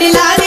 Babylon.